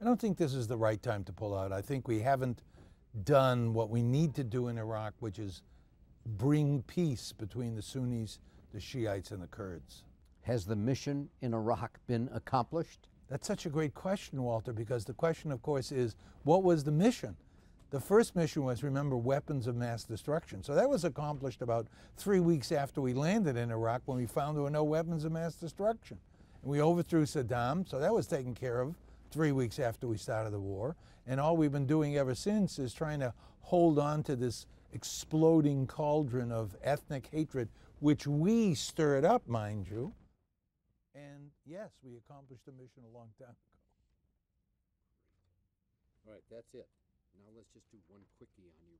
I don't think this is the right time to pull out. I think we haven't done what we need to do in Iraq, which is bring peace between the Sunnis, the Shiites, and the Kurds. Has the mission in Iraq been accomplished? That's such a great question, Walter, because the question, of course, is what was the mission? The first mission was, remember, weapons of mass destruction. So that was accomplished about three weeks after we landed in Iraq when we found there were no weapons of mass destruction. And we overthrew Saddam, so that was taken care of three weeks after we started the war. And all we've been doing ever since is trying to hold on to this exploding cauldron of ethnic hatred, which we stirred up, mind you. And yes, we accomplished the mission a long time ago. All right, that's it. Now let's just do one quickie on Iraq.